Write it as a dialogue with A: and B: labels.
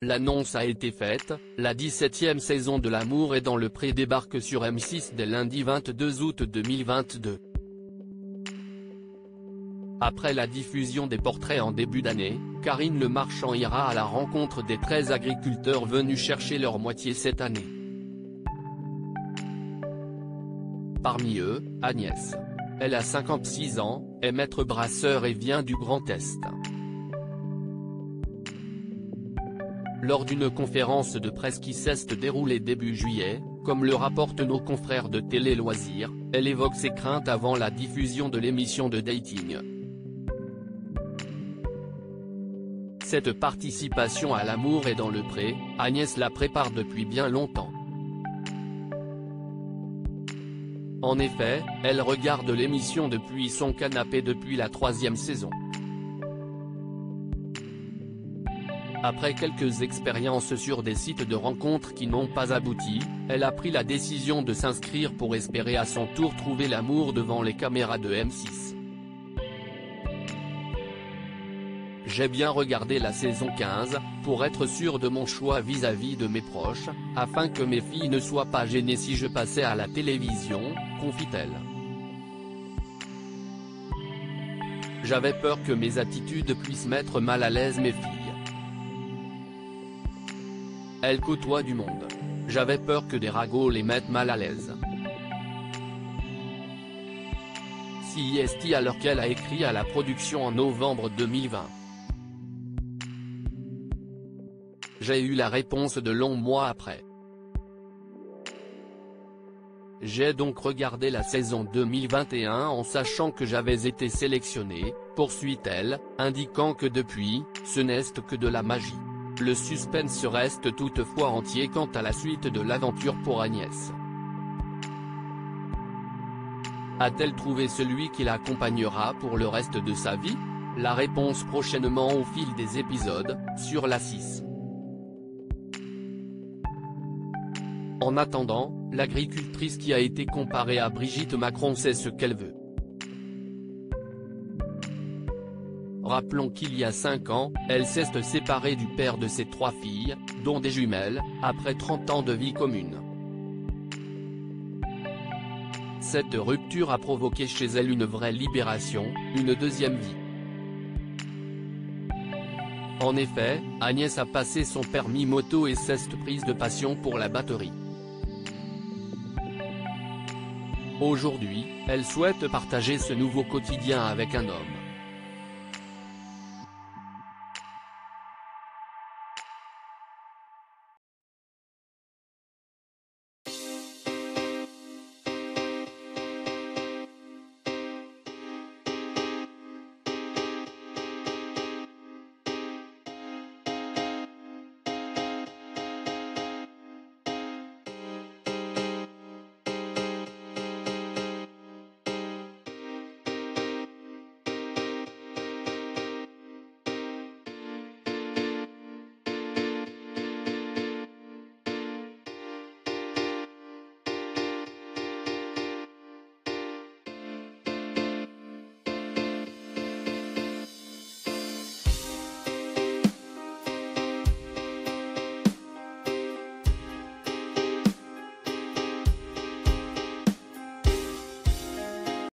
A: l'annonce a été faite, la 17e saison de L'amour est dans le pré débarque sur M6 dès lundi 22 août 2022. Après la diffusion des portraits en début d'année, Karine Le Marchand ira à la rencontre des 13 agriculteurs venus chercher leur moitié cette année. Parmi eux, Agnès. Elle a 56 ans, est maître brasseur et vient du Grand Est. Lors d'une conférence de presse qui s'est déroulée début juillet, comme le rapportent nos confrères de Télé Loisirs, elle évoque ses craintes avant la diffusion de l'émission de dating. Cette participation à l'amour est dans le pré, Agnès la prépare depuis bien longtemps. En effet, elle regarde l'émission depuis son canapé depuis la troisième saison. Après quelques expériences sur des sites de rencontres qui n'ont pas abouti, elle a pris la décision de s'inscrire pour espérer à son tour trouver l'amour devant les caméras de M6. J'ai bien regardé la saison 15, pour être sûr de mon choix vis-à-vis -vis de mes proches, afin que mes filles ne soient pas gênées si je passais à la télévision, confie-t-elle. J'avais peur que mes attitudes puissent mettre mal à l'aise mes filles. Elle côtoie du monde. J'avais peur que des ragots les mettent mal à l'aise. CIST alors qu'elle a écrit à la production en novembre 2020. J'ai eu la réponse de longs mois après. J'ai donc regardé la saison 2021 en sachant que j'avais été sélectionné, poursuit-elle, indiquant que depuis, ce n'est que de la magie. Le suspense reste toutefois entier quant à la suite de l'aventure pour Agnès. A-t-elle trouvé celui qui l'accompagnera pour le reste de sa vie? La réponse prochainement au fil des épisodes, sur la 6. En attendant, l'agricultrice qui a été comparée à Brigitte Macron sait ce qu'elle veut. Rappelons qu'il y a 5 ans, elle s'est séparée du père de ses trois filles, dont des jumelles, après 30 ans de vie commune. Cette rupture a provoqué chez elle une vraie libération, une deuxième vie. En effet, Agnès a passé son permis moto et s'est prise de passion pour la batterie. Aujourd'hui, elle souhaite partager ce nouveau quotidien avec un homme.